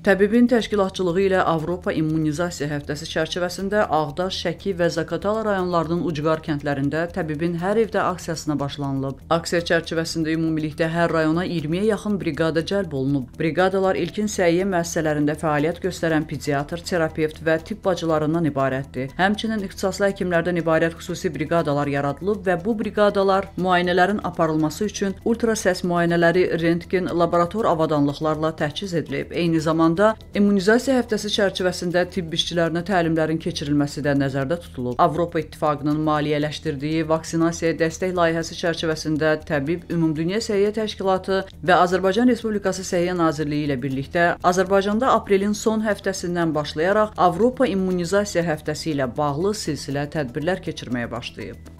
Təbibin təşkilatçılığı ilə Avropa İmmunizasiya həftəsi çərçivəsində Ağdaş, Şəki və Zaqatala rayonlarının ucqar kəndlərində təbibin hər evdə aksiyasına başlanılıb. Aksiya çərçivəsində ümumilikdə hər rayona 20-yə yaxın briqada cəlb olunub. Briqadalar ilkin səhiyyə müəssisələrində fəaliyyət göstərən pediatr, terapevt və tibb bacılarından ibarətdir. Həmçinin ixtisaslı həkimlərdən ibarət xüsusi briqadalar yaradılıb və bu briqadalar müayinələrin aparılması üçün ultrasəs müayinələri, rentgen, laborator avadanlıqlarla təchiz edilib. Eyni zamanda zamanda immunizasiya həftəsi çərçivəsində tibb işçilərinə təlimlərin keçirilməsi də nəzərdə tutulub. Avropa İttifaqının maliyyələşdirdiyi vaksinasiya dəstək layihəsi çərçivəsində Təbib Ümumdünya Səhiyyə Təşkilatı və Azərbaycan Respublikası Səhiyyə Nazirliyi ilə birlikdə Azərbaycanda aprelin son həftəsindən başlayaraq Avropa İmmunizasiya həftəsi ilə bağlı silsilə tədbirlər keçirməyə başlayıb.